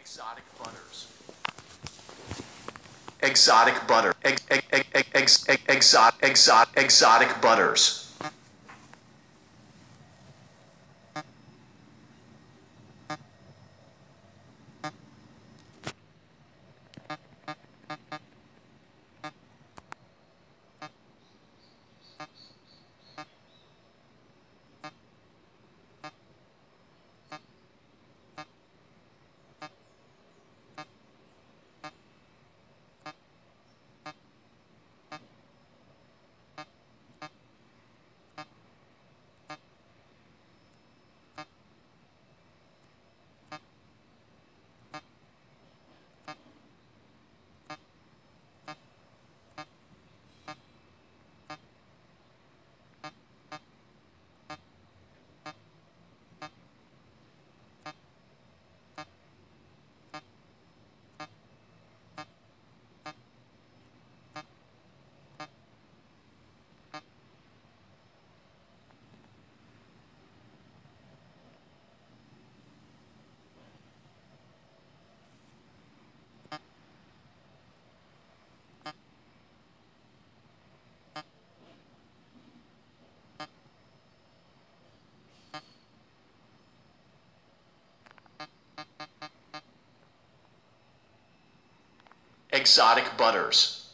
Exotic butters. Exotic butter. Ex, ex, ex, ex, ex, exotic, exotic butters. Exotic butters.